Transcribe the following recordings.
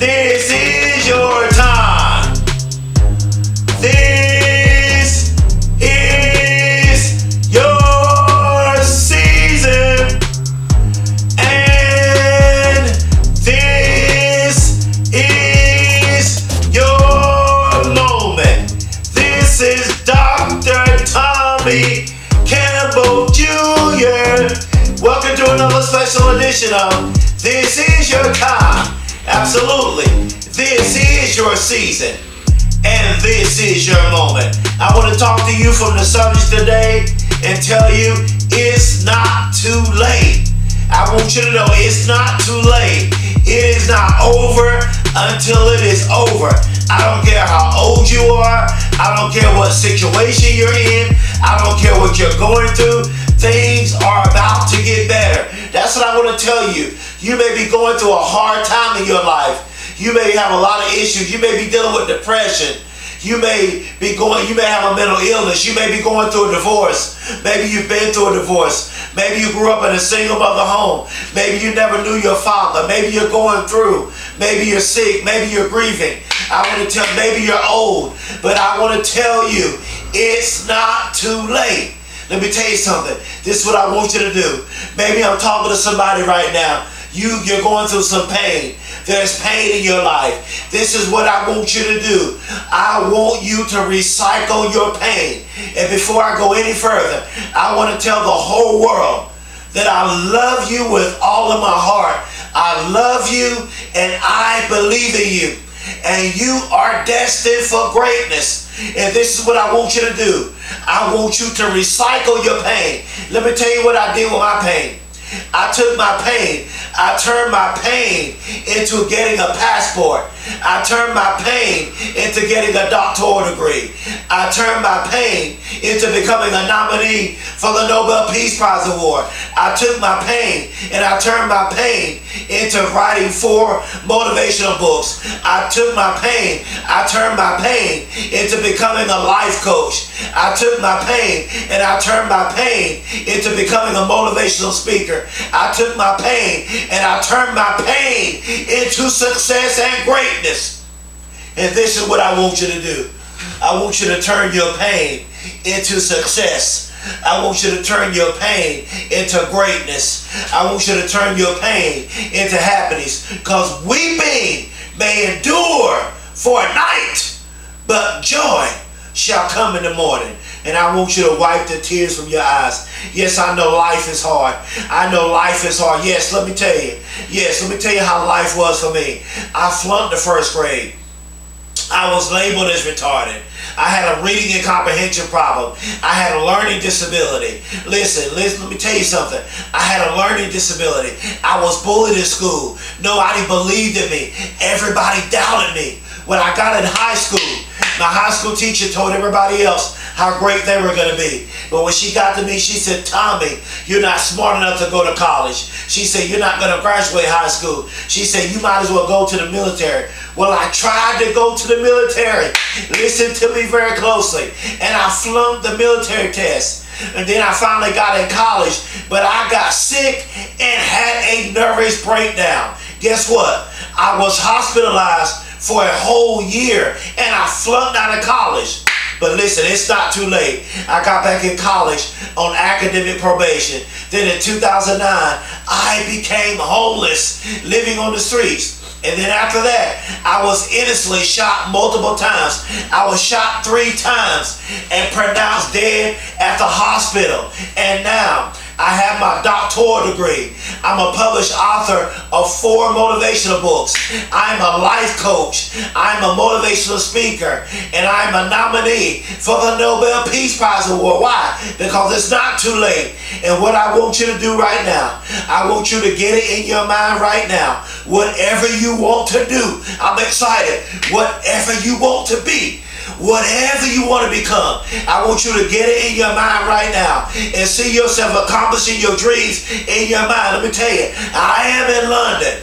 This is your time. This is your season. And this is your moment. This is Dr. Tommy Campbell Jr. Welcome to another special edition of This Is Your Time. Absolutely. This is your season. And this is your moment. I want to talk to you from the subject today and tell you it's not too late. I want you to know it's not too late. It is not over until it is over. I don't care how old you are. I don't care what situation you're in. I don't care what you're going through. Things are about to get better. That's what I want to tell you. You may be going through a hard time in your life. You may have a lot of issues. You may be dealing with depression. You may be going, you may have a mental illness. You may be going through a divorce. Maybe you've been through a divorce. Maybe you grew up in a single mother home. Maybe you never knew your father. Maybe you're going through. Maybe you're sick. Maybe you're grieving. I want to tell, maybe you're old. But I want to tell you, it's not too late. Let me tell you something. This is what I want you to do. Maybe I'm talking to somebody right now. You, you're going through some pain. There's pain in your life. This is what I want you to do. I want you to recycle your pain. And before I go any further, I want to tell the whole world that I love you with all of my heart. I love you and I believe in you. And you are destined for greatness. And this is what I want you to do. I want you to recycle your pain. Let me tell you what I did with my pain. I took my pain. I turned my pain into getting a passport. I turned my pain into getting a doctoral degree. I turned my pain into becoming a nominee for the Nobel Peace Prize Award. I took my pain and I turned my pain into writing four motivational books. I took my pain, I turned my pain into becoming a life coach. I took my pain and I turned my pain into becoming a motivational speaker. I took my pain and I turned my pain into success and greatness. And this is what I want you to do. I want you to turn your pain into success. I want you to turn your pain into greatness. I want you to turn your pain into happiness. Because weeping may endure for a night, but joy shall come in the morning. And I want you to wipe the tears from your eyes. Yes, I know life is hard. I know life is hard. Yes, let me tell you. Yes, let me tell you how life was for me. I flunked the first grade. I was labeled as retarded. I had a reading and comprehension problem. I had a learning disability. Listen, listen, let me tell you something. I had a learning disability. I was bullied in school. Nobody believed in me. Everybody doubted me. When I got in high school, my high school teacher told everybody else how great they were going to be. But when she got to me, she said, Tommy, you're not smart enough to go to college. She said, you're not going to graduate high school. She said, you might as well go to the military. Well, I tried to go to the military. Listen to me very closely. And I flunked the military test. And then I finally got in college, but I got sick and had a nervous breakdown. Guess what? I was hospitalized for a whole year and I flunked out of college. But listen, it's not too late. I got back in college on academic probation. Then in 2009, I became homeless, living on the streets. And then after that, I was innocently shot multiple times. I was shot three times and pronounced dead at the hospital. And now I have my doctoral degree. I'm a published author of four motivational books. I'm a life coach. I'm a motivational speaker. And I'm a nominee for the Nobel Peace Prize Award. Why? Because it's not too late. And what I want you to do right now, I want you to get it in your mind right now. Whatever you want to do, I'm excited. Whatever you want to be whatever you want to become. I want you to get it in your mind right now and see yourself accomplishing your dreams in your mind. Let me tell you, I am in London.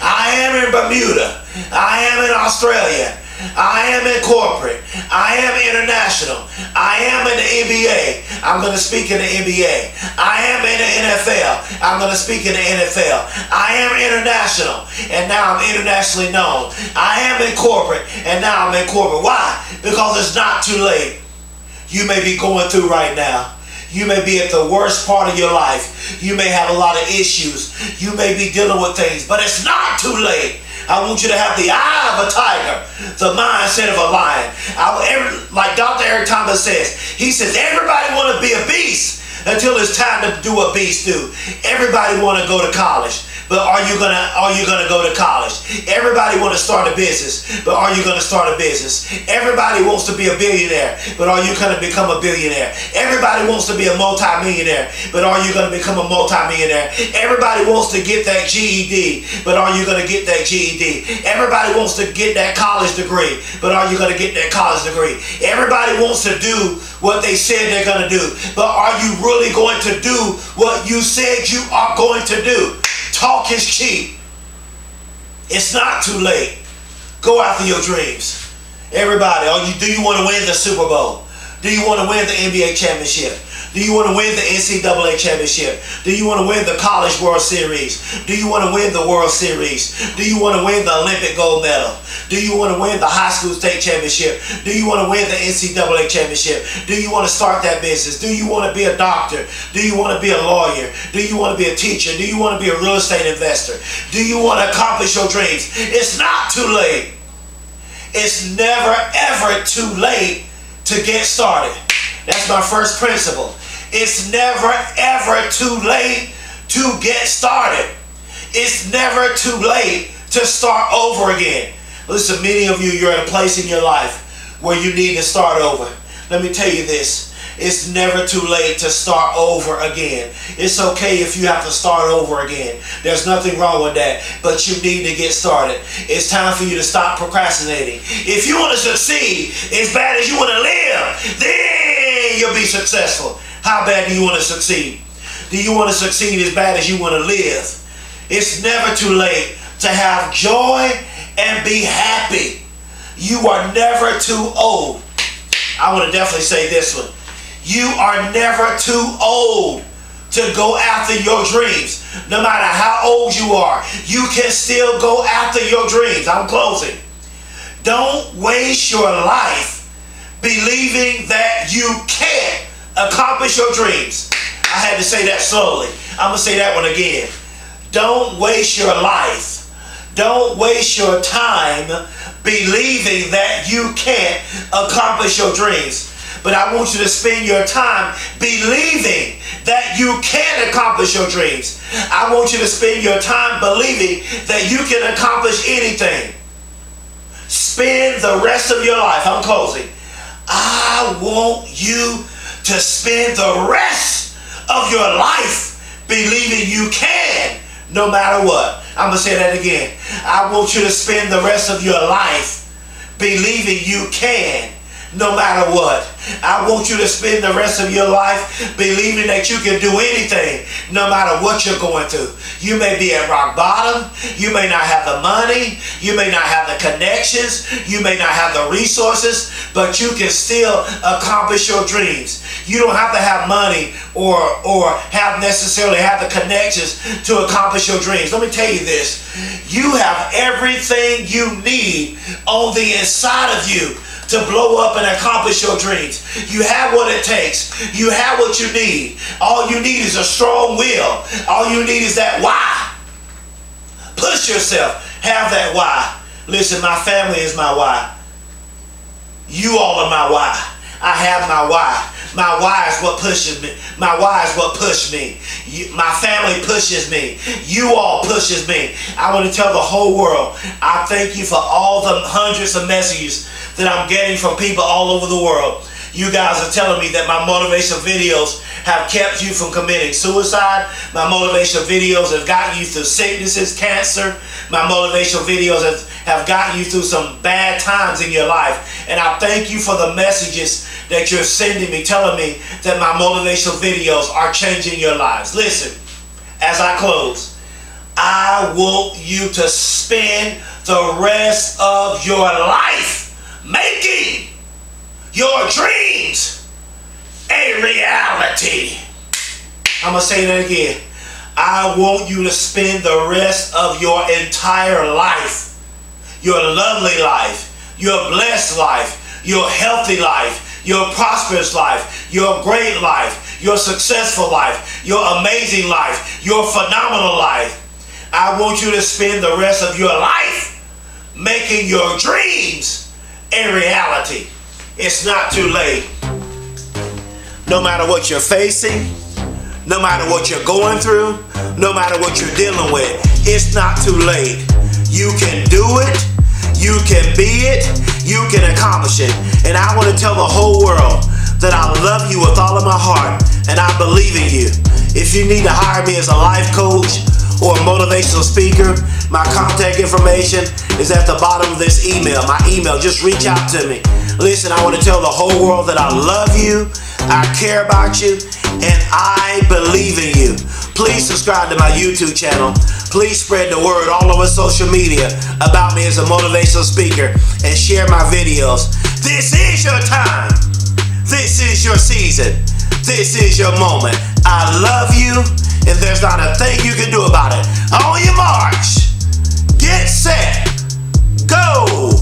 I am in Bermuda. I am in Australia. I am in corporate. I am international. I am in the NBA. I'm going to speak in the NBA. I am in the NFL. I'm going to speak in the NFL. I am international, and now I'm internationally known. I am in corporate, and now I'm in corporate. Why? Because it's not too late. You may be going through right now. You may be at the worst part of your life. You may have a lot of issues. You may be dealing with things, but it's not too late. I want you to have the eye of a tiger, the mindset of a lion. I, every, like Dr. Eric Thomas says, he says, everybody want to be a beast until it's time to do what beasts do. Everybody want to go to college. But are you gonna are you gonna go to college? Everybody want to start a business, but are you gonna start a business? Everybody wants to be a billionaire, but are you gonna become a billionaire? Everybody wants to be a multimillionaire, but are you gonna become a multimillionaire? Everybody wants to get that GED, but are you gonna get that GED? Everybody wants to get that college degree, but are you gonna get that college degree? Everybody wants to do what they said they're gonna do, but are you really going to do what you said you are going to do? Is cheap. It's not too late. Go after your dreams. Everybody, are you, do you want to win the Super Bowl? Do you want to win the NBA championship? Do you want to win the NCAA championship? Do you want to win the College World Series? Do you want to win the World Series? Do you want to win the Olympic gold medal? Do you want to win the high school state championship? Do you want to win the NCAA championship? Do you want to start that business? Do you want to be a doctor? Do you want to be a lawyer? Do you want to be a teacher? Do you want to be a real estate investor? Do you want to accomplish your dreams? It's not too late. It's never ever too late to get started. That's my first principle. It's never ever too late to get started. It's never too late to start over again. Listen, many of you, you're at a place in your life where you need to start over. Let me tell you this. It's never too late to start over again. It's okay if you have to start over again. There's nothing wrong with that, but you need to get started. It's time for you to stop procrastinating. If you want to succeed as bad as you want to live, then you'll be successful. How bad do you want to succeed? Do you want to succeed as bad as you want to live? It's never too late to have joy and be happy. You are never too old. I want to definitely say this one. You are never too old to go after your dreams. No matter how old you are, you can still go after your dreams. I'm closing. Don't waste your life believing that you can't accomplish your dreams. I had to say that slowly. I'm going to say that one again. Don't waste your life. Don't waste your time believing that you can't accomplish your dreams. But I want you to spend your time believing that you can accomplish your dreams. I want you to spend your time believing that you can accomplish anything. Spend the rest of your life. I'm closing. I want you to spend the rest of your life believing you can no matter what. I'm going to say that again. I want you to spend the rest of your life believing you can no matter what. I want you to spend the rest of your life believing that you can do anything no matter what you're going through. You may be at rock bottom. You may not have the money. You may not have the connections. You may not have the resources, but you can still accomplish your dreams. You don't have to have money or, or have necessarily have the connections to accomplish your dreams. Let me tell you this. You have everything you need on the inside of you to blow up and accomplish your dreams. You have what it takes. You have what you need. All you need is a strong will. All you need is that why. Push yourself. Have that why. Listen, my family is my why. You all are my why. I have my why. My why is what pushes me. My why is what pushed me. You, my family pushes me. You all pushes me. I want to tell the whole world, I thank you for all the hundreds of messages that I'm getting from people all over the world. You guys are telling me that my motivational videos have kept you from committing suicide. My motivational videos have gotten you through sicknesses, cancer. My motivational videos have, have gotten you through some bad times in your life. And I thank you for the messages that you're sending me, telling me that my motivational videos are changing your lives. Listen, as I close, I want you to spend the rest of your life making your dreams a reality. I'm going to say that again. I want you to spend the rest of your entire life, your lovely life, your blessed life, your healthy life, your prosperous life, your great life, your successful life, your amazing life, your phenomenal life. I want you to spend the rest of your life making your dreams a reality. It's not too late. No matter what you're facing, no matter what you're going through, no matter what you're dealing with, it's not too late. You can do it, you can be it, you can accomplish it. And I want to tell the whole world that I love you with all of my heart and I believe in you. If you need to hire me as a life coach or a motivational speaker, my contact information is at the bottom of this email. My email, just reach out to me. Listen, I want to tell the whole world that I love you, I care about you, and I believe in you. Please subscribe to my YouTube channel. Please spread the word all over social media about me as a motivational speaker and share my videos. This is your time. This is your season. This is your moment. I love you, and there's not a thing you can do about it. On your marks, get set, go!